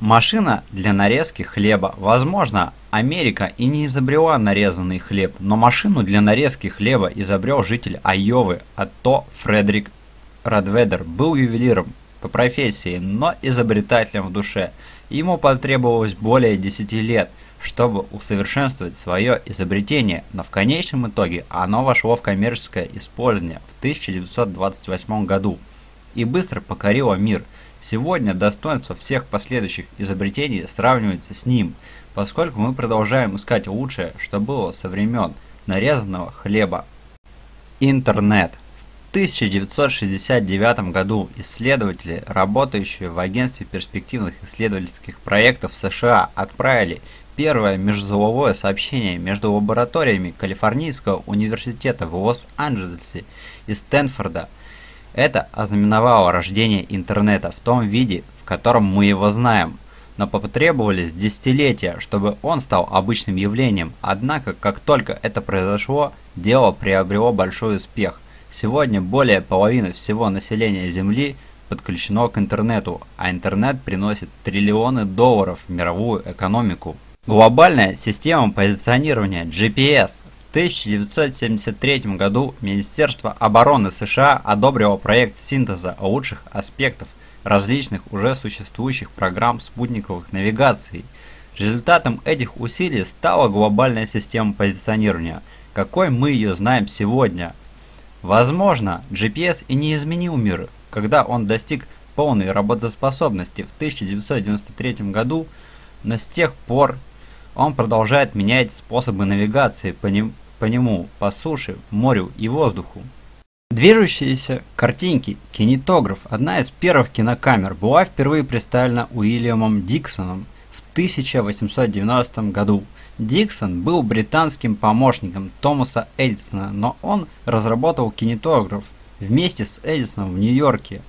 Машина для нарезки хлеба. Возможно, Америка и не изобрела нарезанный хлеб, но машину для нарезки хлеба изобрел житель Айовы, а то Фредерик Радведер был ювелиром по профессии, но изобретателем в душе. Ему потребовалось более 10 лет, чтобы усовершенствовать свое изобретение, но в конечном итоге оно вошло в коммерческое использование в 1928 году и быстро покорило мир – Сегодня достоинство всех последующих изобретений сравнивается с ним, поскольку мы продолжаем искать лучшее, что было со времен нарезанного хлеба. Интернет. В 1969 году исследователи, работающие в Агентстве перспективных исследовательских проектов США, отправили первое межзловое сообщение между лабораториями Калифорнийского университета в Лос-Анджелесе и Стэнфорда – это ознаменовало рождение интернета в том виде, в котором мы его знаем, но потребовались десятилетия, чтобы он стал обычным явлением, однако как только это произошло, дело приобрело большой успех. Сегодня более половины всего населения Земли подключено к интернету, а интернет приносит триллионы долларов в мировую экономику. Глобальная система позиционирования GPS 1973 году Министерство обороны США одобрило проект синтеза лучших аспектов различных уже существующих программ спутниковых навигаций. Результатом этих усилий стала глобальная система позиционирования, какой мы ее знаем сегодня. Возможно, GPS и не изменил мир, когда он достиг полной работоспособности в 1993 году, но с тех пор он продолжает менять способы навигации по, ним, по нему по суше, морю и воздуху. Движущиеся картинки, кинетограф, одна из первых кинокамер, была впервые представлена Уильямом Диксоном в 1890 году. Диксон был британским помощником Томаса Эдисона, но он разработал кинетограф вместе с Эдисоном в Нью-Йорке.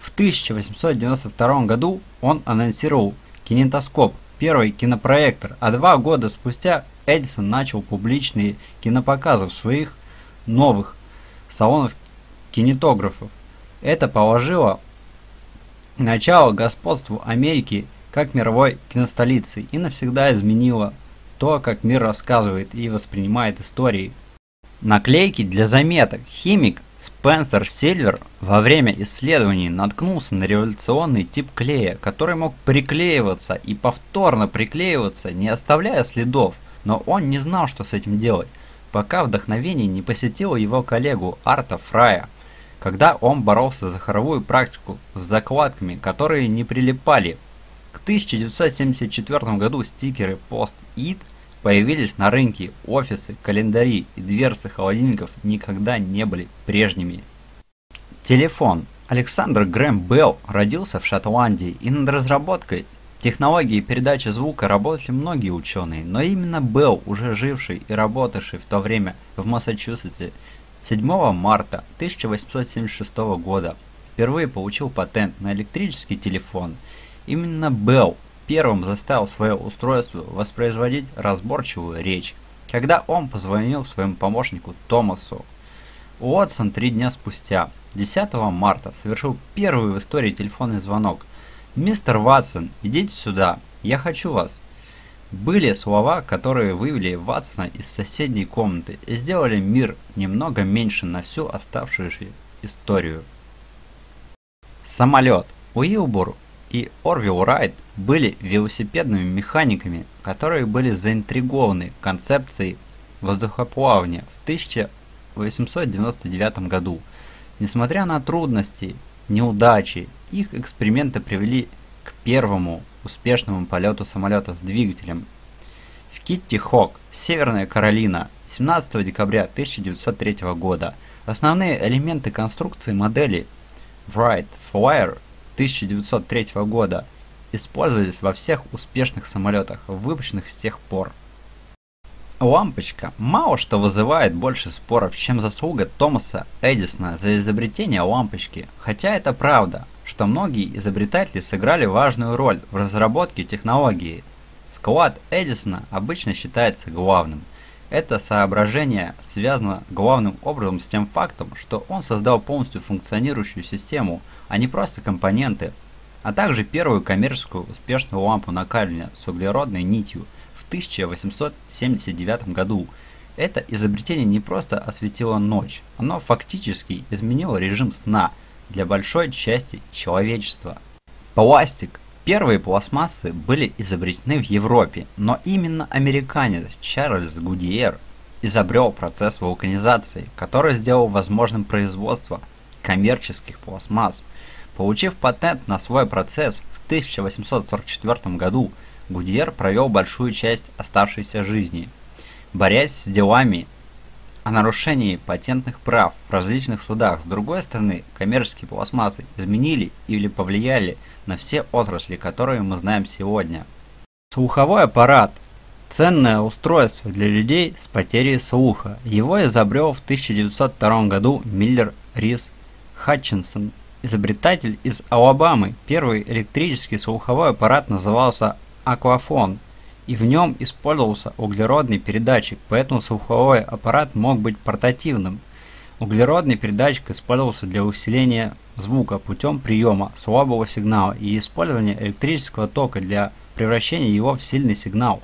В 1892 году он анонсировал кинетоскоп, первый кинопроектор, а два года спустя Эдисон начал публичные кинопоказы в своих новых салонах кинетографов. Это положило начало господству Америки как мировой киностолицы и навсегда изменило то, как мир рассказывает и воспринимает истории. Наклейки для заметок. Химик Спенсер Сильвер во время исследований наткнулся на революционный тип клея, который мог приклеиваться и повторно приклеиваться, не оставляя следов – но он не знал, что с этим делать, пока вдохновение не посетило его коллегу Арта Фрая, когда он боролся за хоровую практику с закладками, которые не прилипали. К 1974 году стикеры Post-it появились на рынке, офисы, календари и дверцы холодильников никогда не были прежними. Телефон. Александр Грэм Белл родился в Шотландии и над разработкой Технологии передачи звука работали многие ученые, но именно Белл, уже живший и работавший в то время в Массачусетсе, 7 марта 1876 года впервые получил патент на электрический телефон. Именно Белл первым заставил свое устройство воспроизводить разборчивую речь, когда он позвонил своему помощнику Томасу. Уотсон три дня спустя, 10 марта, совершил первый в истории телефонный звонок, «Мистер Ватсон, идите сюда, я хочу вас». Были слова, которые вывели Ватсона из соседней комнаты и сделали мир немного меньше на всю оставшуюся историю. Самолет. Уилбур и Орвилл Райт были велосипедными механиками, которые были заинтригованы концепцией воздухоплавания в 1899 году. Несмотря на трудности, неудачи их эксперименты привели к первому успешному полету самолета с двигателем. В Китти Хок, Северная Каролина, 17 декабря 1903 года. Основные элементы конструкции модели Wright Flyer 1903 года использовались во всех успешных самолетах, выпущенных с тех пор. Лампочка мало что вызывает больше споров, чем заслуга Томаса Эдисона за изобретение лампочки, хотя это правда что многие изобретатели сыграли важную роль в разработке технологии. Вклад Эдисона обычно считается главным. Это соображение связано главным образом с тем фактом, что он создал полностью функционирующую систему, а не просто компоненты. а также первую коммерческую успешную лампу накаливания с углеродной нитью в 1879 году. Это изобретение не просто осветило ночь, оно фактически изменило режим сна для большой части человечества. Пластик. Первые пластмассы были изобретены в Европе, но именно американец Чарльз Гудиер изобрел процесс вулканизации, который сделал возможным производство коммерческих пластмасс. Получив патент на свой процесс в 1844 году, Гудьер провел большую часть оставшейся жизни, борясь с делами о нарушении патентных прав в различных судах. С другой стороны, коммерческие пластмассы изменили или повлияли на все отрасли, которые мы знаем сегодня. Слуховой аппарат – ценное устройство для людей с потерей слуха. Его изобрел в 1902 году Миллер Рис Хатчинсон, изобретатель из Алабамы. Первый электрический слуховой аппарат назывался аквафон, и в нем использовался углеродный передатчик, поэтому слуховой аппарат мог быть портативным. Углеродный передатчик использовался для усиления звука путем приема слабого сигнала и использования электрического тока для превращения его в сильный сигнал.